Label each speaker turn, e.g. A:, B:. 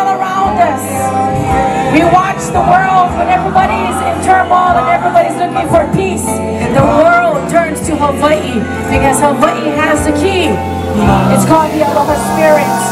A: all around us. We watch the world when everybody is in turmoil and everybody's looking for peace. The world turns to Hawaii because Hawaii has the key. It's called the Aloha Spirit.